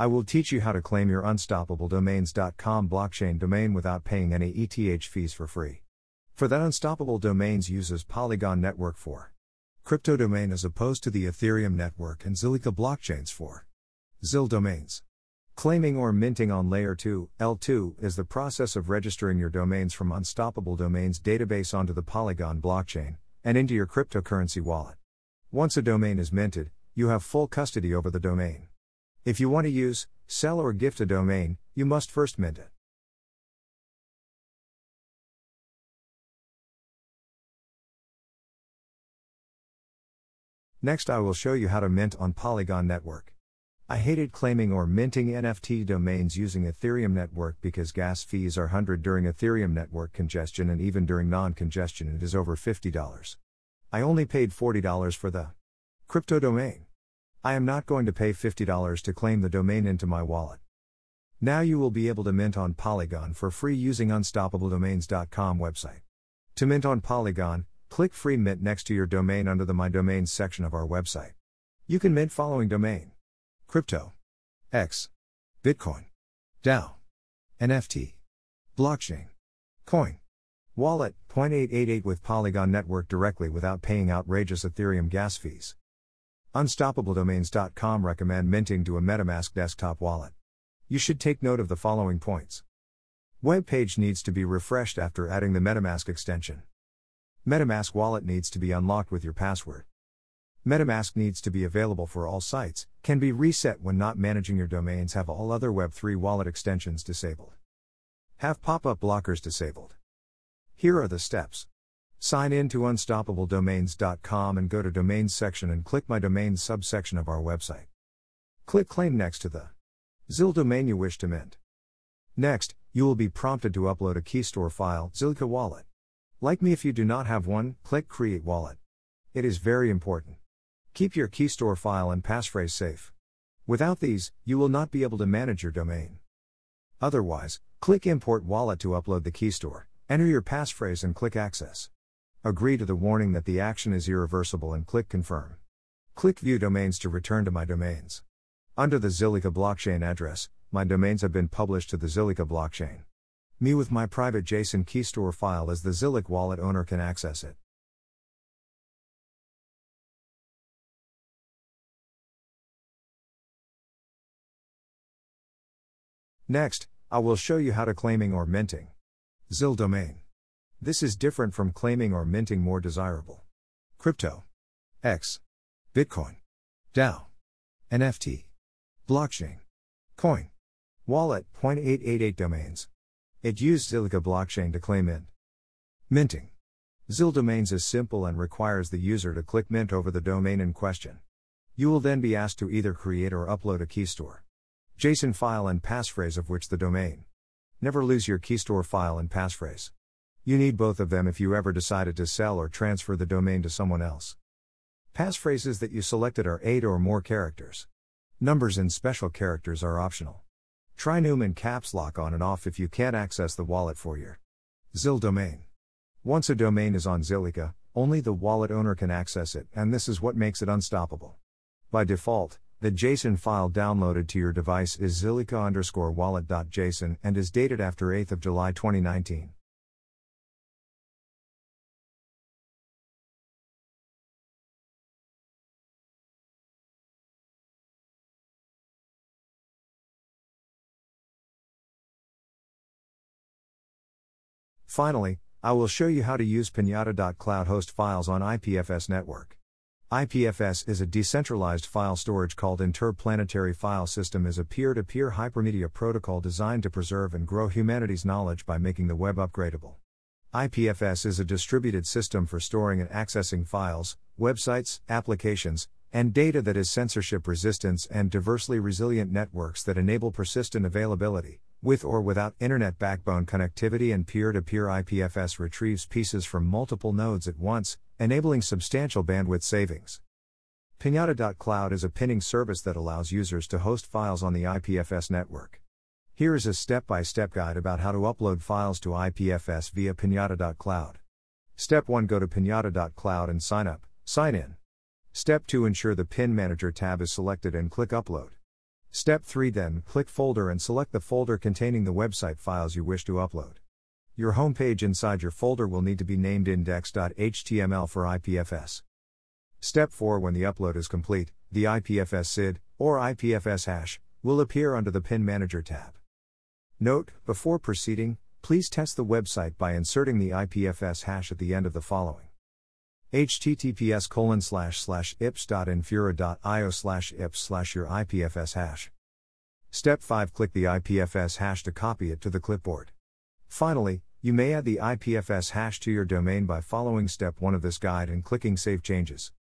I will teach you how to claim your unstoppabledomains.com blockchain domain without paying any ETH fees for free. For that Unstoppable Domains uses Polygon Network for crypto domain as opposed to the Ethereum network and Zilliqa blockchains for ZIL domains. Claiming or minting on Layer 2, L2, is the process of registering your domains from Unstoppable Domains database onto the Polygon blockchain and into your cryptocurrency wallet. Once a domain is minted, you have full custody over the domain. If you want to use, sell, or gift a domain, you must first mint it. Next, I will show you how to mint on Polygon Network. I hated claiming or minting NFT domains using Ethereum network because gas fees are 100 during Ethereum network congestion and even during non-congestion it is over $50. I only paid $40 for the crypto domain. I am not going to pay $50 to claim the domain into my wallet. Now you will be able to mint on Polygon for free using unstoppabledomains.com website. To mint on Polygon, click free mint next to your domain under the My Domains section of our website. You can mint following domain Crypto. X. Bitcoin. DAO. NFT. Blockchain. Coin. Wallet, 0.888 with Polygon Network directly without paying outrageous Ethereum gas fees. UnstoppableDomains.com recommend minting to a MetaMask desktop wallet. You should take note of the following points. Web page needs to be refreshed after adding the MetaMask extension. MetaMask wallet needs to be unlocked with your password. MetaMask needs to be available for all sites, can be reset when not managing your domains, have all other Web3 wallet extensions disabled. Have pop up blockers disabled. Here are the steps. Sign in to unstoppabledomains.com and go to Domains section and click My Domains subsection of our website. Click Claim next to the ZIL domain you wish to mint. Next, you will be prompted to upload a KeyStore file, Zilliqa Wallet. Like me if you do not have one, click Create Wallet. It is very important. Keep your KeyStore file and passphrase safe. Without these, you will not be able to manage your domain. Otherwise, click Import Wallet to upload the KeyStore, enter your passphrase and click Access. Agree to the warning that the action is irreversible and click Confirm. Click View Domains to return to My Domains. Under the Zilliqa blockchain address, my domains have been published to the Zilliqa blockchain. Me with my private JSON key store file as the Zilliqa wallet owner can access it. Next, I will show you how to claiming or minting. ZIL domain. This is different from claiming or minting more desirable. Crypto. X. Bitcoin. DAO. NFT. Blockchain. Coin. Wallet. 0.888 domains. It used Zilliqa blockchain to claim in. Minting. ZIL domains is simple and requires the user to click mint over the domain in question. You will then be asked to either create or upload a keystore. JSON file and passphrase of which the domain. Never lose your keystore file and passphrase. You need both of them if you ever decided to sell or transfer the domain to someone else. Passphrases that you selected are 8 or more characters. Numbers and special characters are optional. Try Num and caps lock on and off if you can't access the wallet for your ZIL domain. Once a domain is on Zilliqa, only the wallet owner can access it, and this is what makes it unstoppable. By default, the JSON file downloaded to your device is zilliqa underscore wallet.json and is dated after 8th of July 2019. Finally, I will show you how to use pinata.cloud host files on IPFS network. IPFS is a decentralized file storage called Interplanetary File System is a peer-to-peer hypermedia protocol designed to preserve and grow humanity's knowledge by making the web upgradable. IPFS is a distributed system for storing and accessing files, websites, applications, and data that is censorship resistant and diversely resilient networks that enable persistent availability, with or without internet backbone connectivity and peer to peer IPFS retrieves pieces from multiple nodes at once, enabling substantial bandwidth savings. Pinata.cloud is a pinning service that allows users to host files on the IPFS network. Here is a step by step guide about how to upload files to IPFS via pinata.cloud. Step 1 Go to pinata.cloud and sign up, sign in. Step 2 Ensure the Pin Manager tab is selected and click Upload. Step 3 Then, click Folder and select the folder containing the website files you wish to upload. Your homepage inside your folder will need to be named index.html for IPFS. Step 4 When the upload is complete, the IPFS CID, or IPFS hash, will appear under the Pin Manager tab. Note, before proceeding, please test the website by inserting the IPFS hash at the end of the following https colon slash slash ips.infura.io slash ips slash your IPFS hash. Step 5 Click the IPFS hash to copy it to the clipboard. Finally, you may add the IPFS hash to your domain by following step 1 of this guide and clicking Save Changes.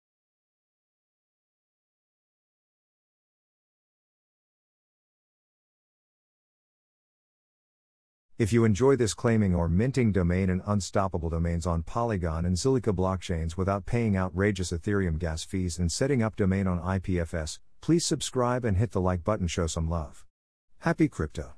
If you enjoy this claiming or minting domain and unstoppable domains on Polygon and Zilliqa blockchains without paying outrageous Ethereum gas fees and setting up domain on IPFS, please subscribe and hit the like button show some love. Happy crypto.